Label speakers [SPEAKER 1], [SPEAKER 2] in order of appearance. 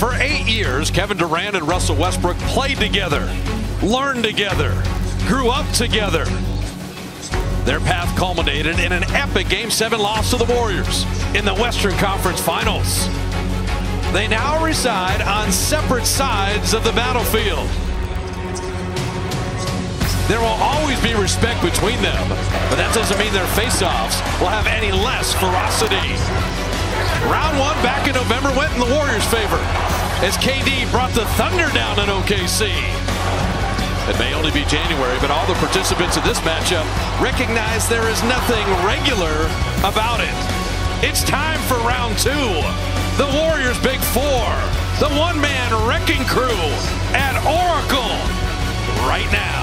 [SPEAKER 1] For eight years, Kevin Durant and Russell Westbrook played together, learned together, grew up together. Their path culminated in an epic Game 7 loss to the Warriors in the Western Conference Finals. They now reside on separate sides of the battlefield. There will always be respect between them, but that doesn't mean their face-offs will have any less ferocity. Round one back in November went in the Warriors' favor as KD brought the Thunder down in OKC. It may only be January, but all the participants in this matchup recognize there is nothing regular about it. It's time for round two. The Warriors' Big Four, the one-man wrecking crew at Oracle right now.